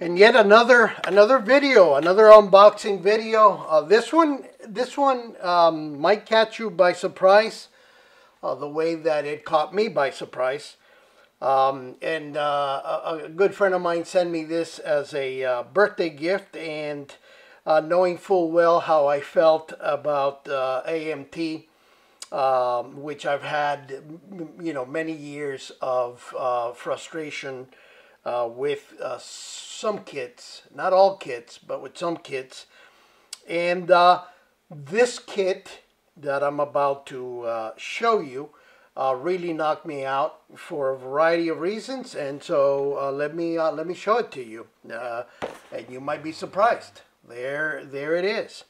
And yet another another video, another unboxing video. Uh, this one, this one um, might catch you by surprise, uh, the way that it caught me by surprise. Um, and uh, a, a, good friend of mine sent me this as a uh, birthday gift, and uh, knowing full well how I felt about uh, AMT, um, which I've had, you know, many years of frustration with some kits, not all kits, but with some kits. And uh, this kit that I'm about to uh, show you uh, really knocked me out for a variety of reasons. And so uh, let me uh, let me show it to you, uh, and you might be surprised. There, there it is,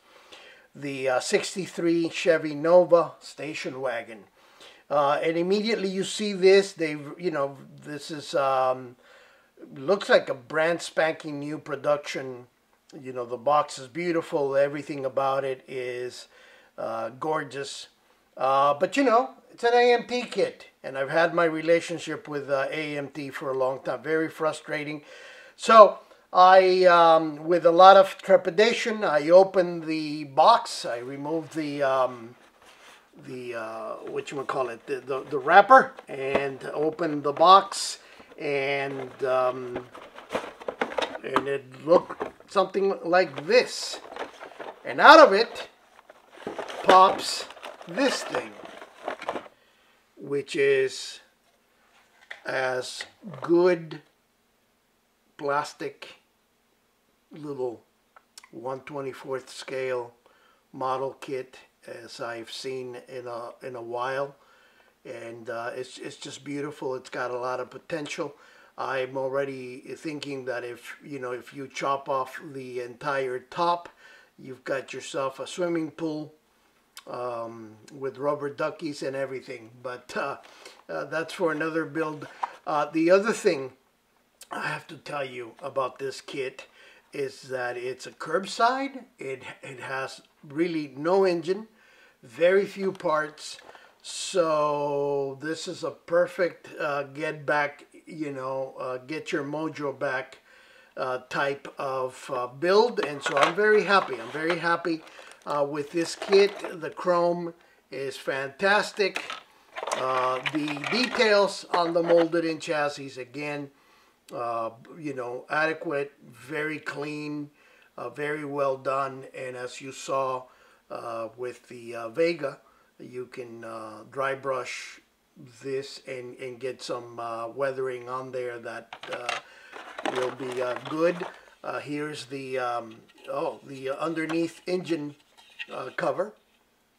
the '63 Chevy Nova station wagon. and immediately you see this, they, you know, this is. Um, looks like a brand spanking new production. You know, the box is beautiful. Everything about it is uh, gorgeous. Uh, but you know, it's an AMT kit, and I've had my relationship with uh, AMT for a long time. Very frustrating. So I, um, with a lot of trepidation, I opened the box. I removed the um, the uh, what you would call it, the, the the wrapper, and opened the box and um, and it looked something like this. And out of it pops this thing which is as good plastic little 124th scale model kit as I've seen in a in a while and uh, it's, it's just beautiful. It's got a lot of potential. I'm already thinking that if you know if you chop off the entire top, you've got yourself a swimming pool um, with rubber duckies and everything. But uh, uh, that's for another build. Uh, the other thing I have to tell you about this kit is that it's a curbside. It it has really no engine, very few parts. So this is a perfect uh, get back, you know, uh, get your mojo back uh, type of uh, build. And so I'm very happy. I'm very happy uh, with this kit. The chrome is fantastic. Uh, the details on the molded in chassis, again, you know, adequate, very clean, very well done. And as you saw with the Vega, you can uh, dry brush this and, and get some uh, weathering on there that uh, will be uh, good. Uh, here's the, um, oh, the underneath engine uh, cover,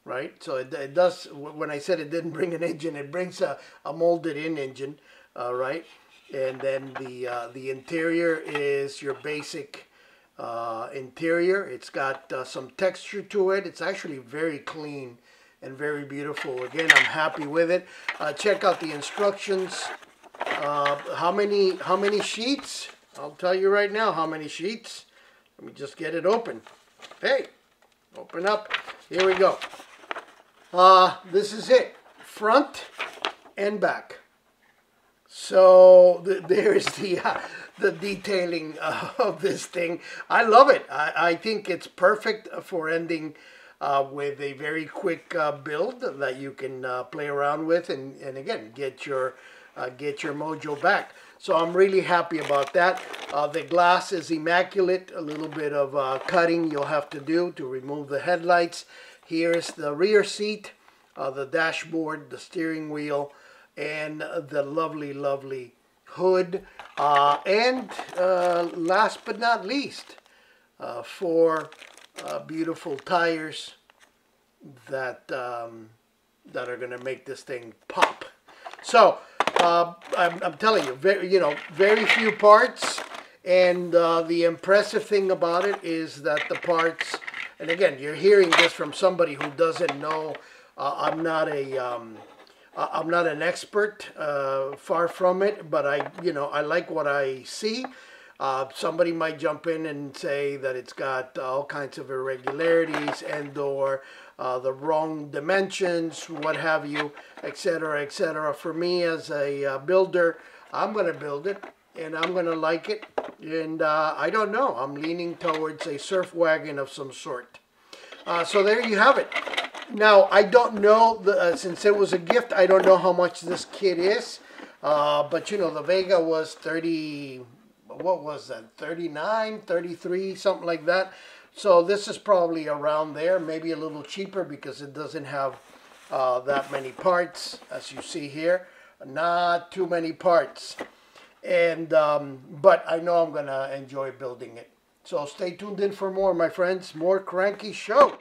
right? So it, it, does, when I said it didn't bring an engine, it brings a, a molded in engine, right? And then the, the interior is your basic interior. It's got some texture to it. It's actually very clean and very beautiful. Again, I'm happy with it. Uh, check out the instructions. Uh, how many how many sheets? I'll tell you right now how many sheets. Let me just get it open. Hey, open up. Here we go. Uh, this is it. Front and back. So th there's the uh, the detailing of this thing. I love it. I, I think it's perfect for ending uh, with a very quick uh, build that you can uh, play around with and, and again get your uh, get your mojo back. So I'm really happy about that. Uh, the glass is immaculate. A little bit of uh, cutting you'll have to do to remove the headlights. Here's the rear seat, the dashboard, the steering wheel, and the lovely, lovely hood. and last but not least, for uh, beautiful tires that um, that are going to make this thing pop. So uh, I'm, I'm, telling you, very, you know, very few parts, and uh, the impressive thing about it is that the parts, and again, you're hearing this from somebody who doesn't know. Uh, I'm not a um, I'm not an expert, uh, far from it, but I, you know, I like what I see. Uh, somebody might jump in and say that it's got all kinds of irregularities and or uh, the wrong dimensions, what have you, etc., etc. For me as a uh, builder, I'm going to build it and I'm gonna like it. And uh, I don't know. I'm leaning towards a surf wagon of some sort. Uh, so there you have it. Now I don't know the, uh, since it was a gift. I don't know how much this kit is. Uh, but you know the Vega was 30. What was that? 39, 33, something like that. So this is probably around there, maybe a little cheaper because it doesn't have uh, that many parts, as you see here. Not too many parts. And um, but I know I'm gonna enjoy building it. So stay tuned in for more, my friends. More Cranky Show.